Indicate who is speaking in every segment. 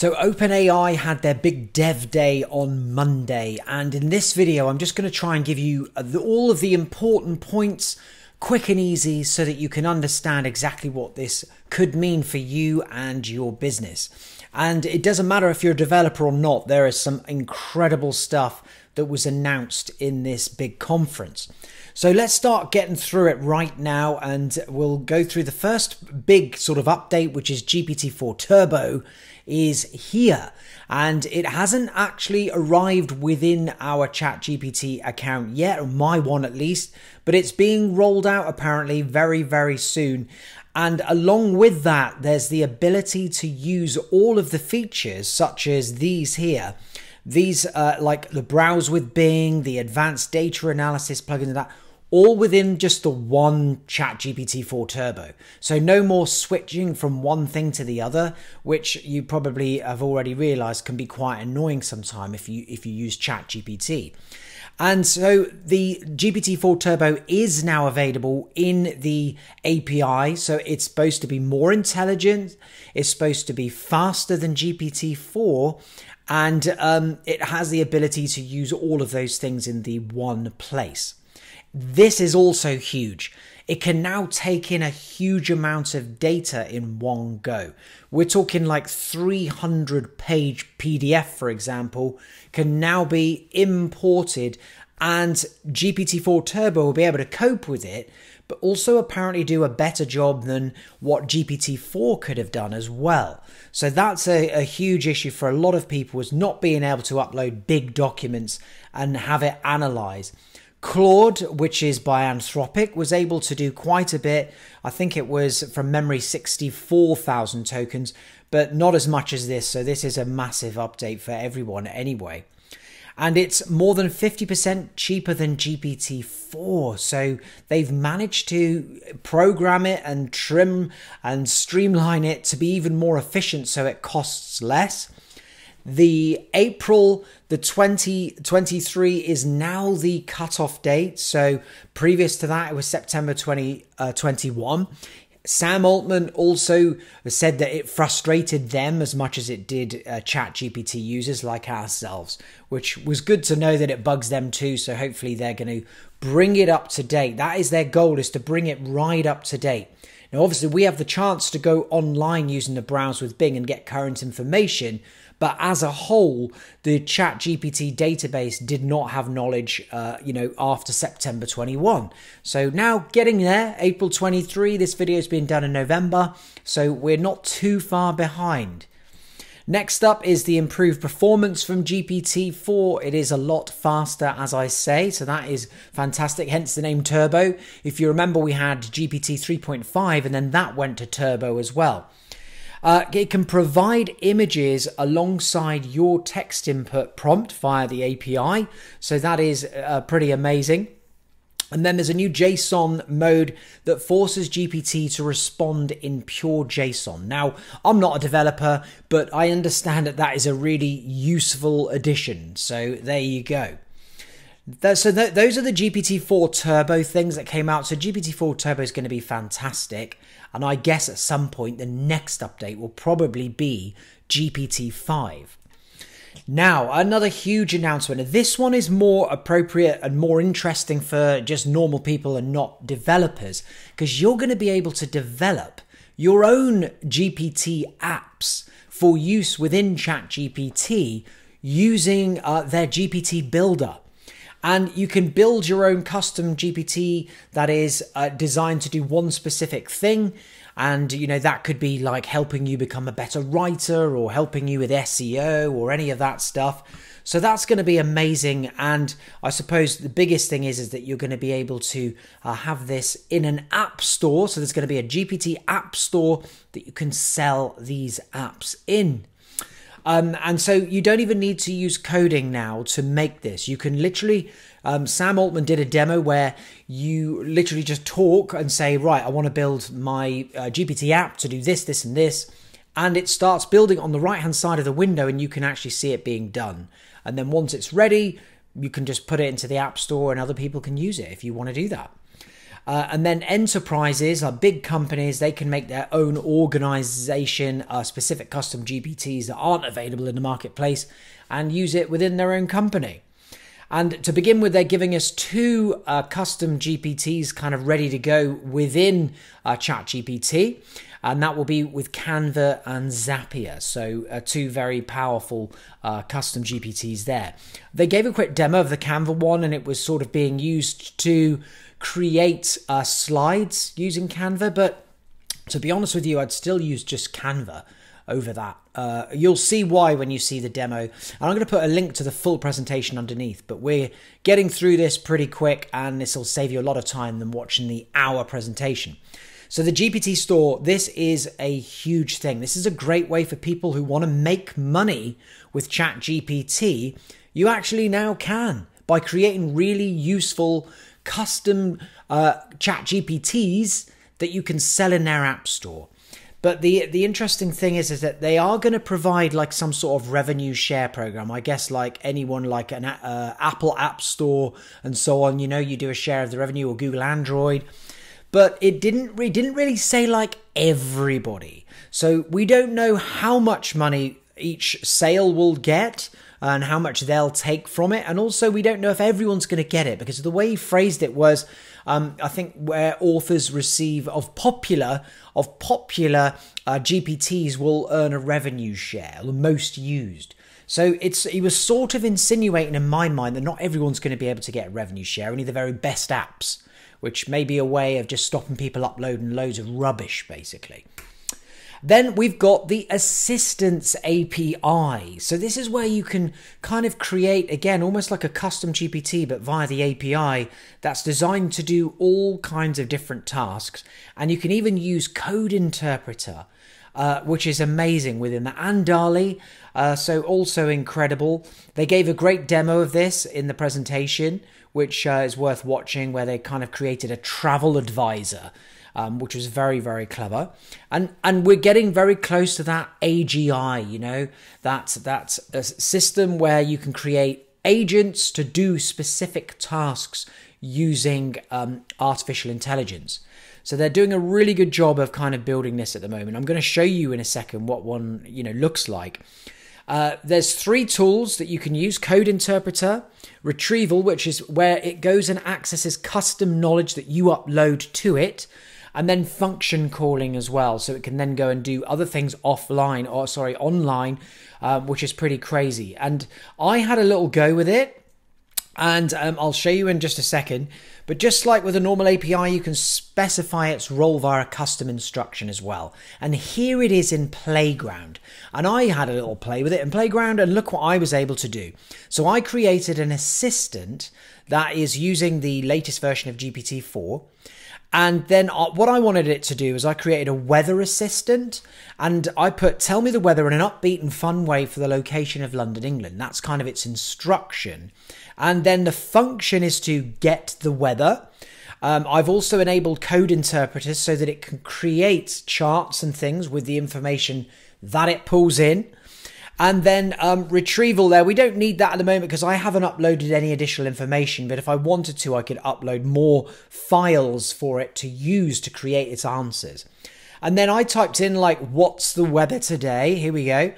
Speaker 1: So OpenAI had their big dev day on Monday, and in this video, I'm just going to try and give you uh, all of the important points quick and easy so that you can understand exactly what this could mean for you and your business. And it doesn't matter if you're a developer or not, there is some incredible stuff that was announced in this big conference. So let's start getting through it right now, and we'll go through the first big sort of update, which is GPT-4 Turbo is here and it hasn't actually arrived within our ChatGPT account yet, or my one at least, but it's being rolled out apparently very, very soon. And along with that, there's the ability to use all of the features, such as these here. These, uh, like the browse with Bing, the advanced data analysis plugin, that all within just the one chat GPT-4 Turbo. So no more switching from one thing to the other, which you probably have already realized can be quite annoying sometimes if you if you use chat GPT. And so the GPT-4 Turbo is now available in the API. So it's supposed to be more intelligent. It's supposed to be faster than GPT-4. And um, it has the ability to use all of those things in the one place. This is also huge. It can now take in a huge amount of data in one go. We're talking like 300 page PDF, for example, can now be imported and GPT-4 Turbo will be able to cope with it, but also apparently do a better job than what GPT-4 could have done as well. So that's a, a huge issue for a lot of people is not being able to upload big documents and have it analyze. Claude, which is by Anthropic, was able to do quite a bit. I think it was from memory 64,000 tokens, but not as much as this. So this is a massive update for everyone anyway. And it's more than 50% cheaper than GPT 4. So they've managed to program it and trim and streamline it to be even more efficient so it costs less. The April the 2023 is now the cutoff date. So previous to that, it was September 2021. 20, uh, Sam Altman also said that it frustrated them as much as it did uh, Chat GPT users like ourselves, which was good to know that it bugs them too. So hopefully they're going to bring it up to date. That is their goal: is to bring it right up to date. Now, obviously, we have the chance to go online using the browse with Bing and get current information, but as a whole, the Chat GPT database did not have knowledge, uh, you know, after September 21. So now getting there, April 23. This video has been done in November, so we're not too far behind. Next up is the improved performance from GPT-4. It is a lot faster, as I say, so that is fantastic, hence the name Turbo. If you remember, we had GPT 3.5 and then that went to Turbo as well. Uh, it can provide images alongside your text input prompt via the API. So that is uh, pretty amazing. And then there's a new JSON mode that forces GPT to respond in pure JSON. Now, I'm not a developer, but I understand that that is a really useful addition. So there you go. So th- those are the GPT-4 Turbo things that came out. So GPT-4 Turbo is going to be fantastic. And I guess at some point the next update will probably be GPT 5. Now, another huge announcement. This one is more appropriate and more interesting for just normal people and not developers because you're going to be able to develop your own GPT apps for use within ChatGPT using uh, their GPT builder. And you can build your own custom GPT that is uh, designed to do one specific thing. And, you know, that could be like helping you become a better writer or helping you with SEO or any of that stuff. So that's going to be amazing. And I suppose the biggest thing is, is that you're going to be able to uh, have this in an app store. So there's going to be a GPT app store that you can sell these apps in. Um, and so you don't even need to use coding now to make this. You can literally, um, Sam Altman did a demo where you literally just talk and say, right, I want to build my uh, GPT app to do this, this, and this. And it starts building on the right hand side of the window, and you can actually see it being done. And then once it's ready, you can just put it into the App Store and other people can use it if you want to do that. Uh, and then enterprises are big companies, they can make their own organization, uh, specific custom GPTs that aren't available in the marketplace and use it within their own company. And to begin with, they're giving us two uh, custom GPTs kind of ready to go within uh, ChatGPT. And that will be with Canva and Zapier. So, uh, two very powerful uh, custom GPTs there. They gave a quick demo of the Canva one, and it was sort of being used to create uh, slides using Canva. But to be honest with you, I'd still use just Canva over that. Uh, you'll see why when you see the demo. And I'm going to put a link to the full presentation underneath, but we're getting through this pretty quick and this will save you a lot of time than watching the hour presentation. So the GPT store, this is a huge thing. This is a great way for people who want to make money with Chat GPT. You actually now can by creating really useful custom uh, Chat GPTs that you can sell in their app store. But the the interesting thing is is that they are going to provide like some sort of revenue share program. I guess like anyone like an uh, Apple App Store and so on. You know, you do a share of the revenue or Google Android. But it didn't re- didn't really say like everybody. So we don't know how much money each sale will get and how much they'll take from it. And also, we don't know if everyone's going to get it because the way he phrased it was, um, I think, where authors receive of popular of popular uh, GPTs will earn a revenue share, the most used. So it's he was sort of insinuating in my mind that not everyone's going to be able to get a revenue share, only the very best apps, which may be a way of just stopping people uploading loads of rubbish, basically. Then we've got the Assistants API. So this is where you can kind of create, again, almost like a custom GPT, but via the API that's designed to do all kinds of different tasks. And you can even use Code Interpreter. Uh, which is amazing within the Andali. Uh, so also incredible. They gave a great demo of this in the presentation, which uh, is worth watching, where they kind of created a travel advisor um, which was very very clever. And and we're getting very close to that AGI. You know, that's that's a system where you can create agents to do specific tasks using um, artificial intelligence. So they're doing a really good job of kind of building this at the moment. I'm going to show you in a second what one you know looks like. Uh, there's three tools that you can use code interpreter retrieval which is where it goes and accesses custom knowledge that you upload to it and then function calling as well. So it can then go and do other things offline or sorry, online, uh, which is pretty crazy. And I had a little go with it. And um, I'll show you in just a second. But just like with a normal API, you can specify its role via a custom instruction as well. And here it is in Playground. And I had a little play with it in Playground, and look what I was able to do. So I created an assistant that is using the latest version of GPT 4 and then what I wanted it to do is I created a weather assistant and I put tell me the weather in an upbeat and fun way for the location of London, England. That's kind of its instruction. And then the function is to get the weather. Um, I've also enabled code interpreters so that it can create charts and things with the information that it pulls in. And then um, retrieval there, we don't need that at the moment because I haven't uploaded any additional information. But if I wanted to, I could upload more files for it to use to create its answers. And then I typed in like, what's the weather today? Here we go.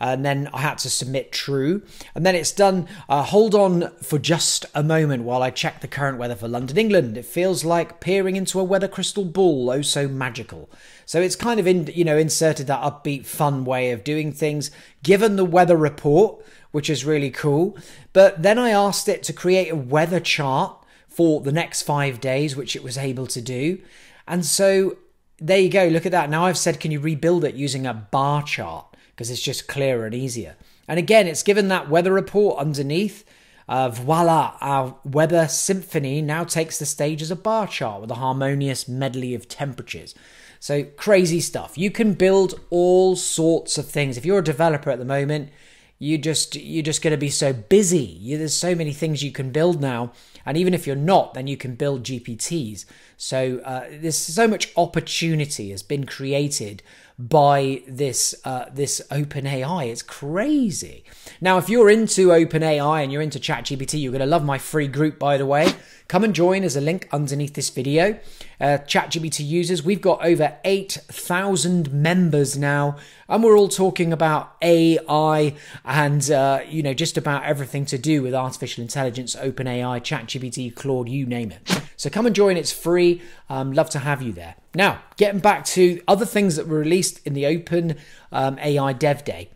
Speaker 1: And then I had to submit true. And then it's done. Uh, hold on for just a moment while I check the current weather for London, England. It feels like peering into a weather crystal ball. Oh, so magical. So it's kind of in, you know, inserted that upbeat, fun way of doing things, given the weather report, which is really cool. But then I asked it to create a weather chart for the next five days, which it was able to do. And so there you go. Look at that. Now I've said, can you rebuild it using a bar chart? Because it's just clearer and easier. And again, it's given that weather report underneath. Uh, voila, our weather symphony now takes the stage as a bar chart with a harmonious medley of temperatures. So crazy stuff. You can build all sorts of things. If you're a developer at the moment, you just you're just going to be so busy. You, there's so many things you can build now, and even if you're not, then you can build GPTs. So uh, there's so much opportunity has been created by this uh, this OpenAI. It's crazy. Now, if you're into OpenAI and you're into ChatGPT, you're going to love my free group, by the way. Come and join. There's a link underneath this video. Uh, ChatGPT users, we've got over 8,000 members now, and we're all talking about AI and, uh, you know, just about everything to do with artificial intelligence, OpenAI, ChatGPT, Claude, you name it. So come and join. It's free. Um, love to have you there. Now, getting back to other things that were released in the Open um, AI Dev Day.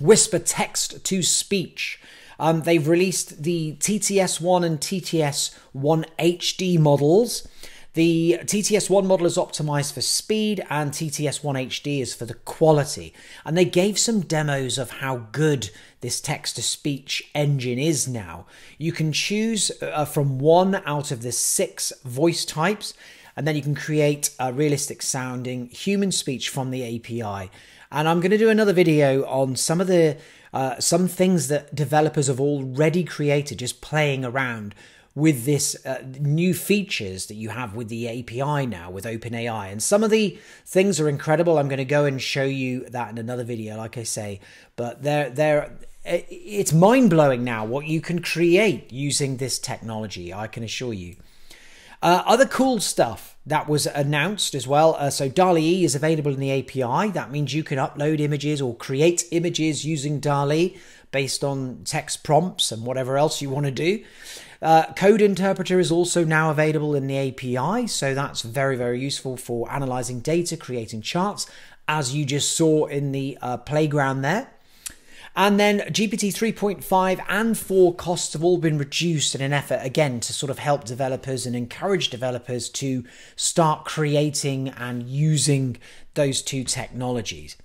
Speaker 1: Whisper text to speech. Um, they've released the TTS1 and TTS1 HD models. The TTS1 model is optimized for speed and TTS1 HD is for the quality. And they gave some demos of how good this text to speech engine is now. You can choose uh, from one out of the six voice types, and then you can create a realistic sounding human speech from the API. And I'm going to do another video on some of the uh, some things that developers have already created just playing around with this uh, new features that you have with the API now with OpenAI. And some of the things are incredible. I'm going to go and show you that in another video, like I say. But they're they're it's mind blowing now what you can create using this technology. I can assure you. Uh, other cool stuff that was announced as well. Uh, so DALL-E is available in the API. That means you can upload images or create images using DALL-E based on text prompts and whatever else you want to do. Uh, Code Interpreter is also now available in the API, so that's very, very useful for analyzing data, creating charts, as you just saw in the uh, playground there. And then GPT 3.5 and 4 costs have all been reduced in an effort, again, to sort of help developers and encourage developers to start creating and using those two technologies.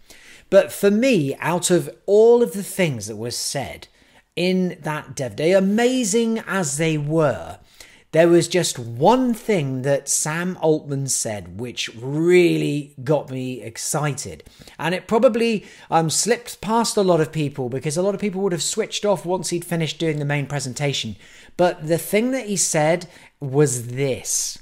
Speaker 1: But for me, out of all of the things that were said in that dev day, amazing as they were, there was just one thing that Sam Altman said which really got me excited. And it probably um, slipped past a lot of people because a lot of people would have switched off once he'd finished doing the main presentation. But the thing that he said was this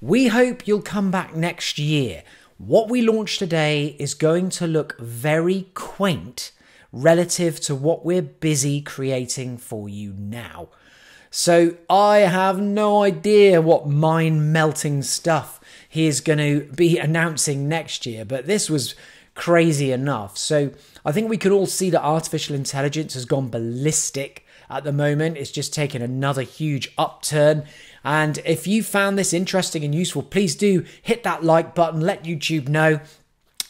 Speaker 1: We hope you'll come back next year. What we launched today is going to look very quaint relative to what we're busy creating for you now. So I have no idea what mind melting stuff he is going to be announcing next year, but this was crazy enough. So I think we can all see that artificial intelligence has gone ballistic at the moment. It's just taken another huge upturn. And if you found this interesting and useful, please do hit that like button, let YouTube know.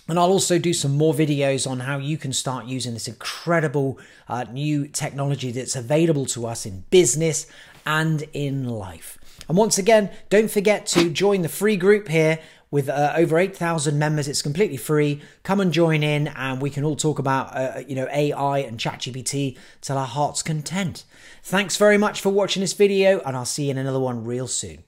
Speaker 1: And I'll also do some more videos on how you can start using this incredible uh, new technology that's available to us in business and in life. And once again, don't forget to join the free group here with uh, over 8,000 members. It's completely free. Come and join in and we can all talk about, uh, you know, AI and ChatGPT till our heart's content. Thanks very much for watching this video and I'll see you in another one real soon.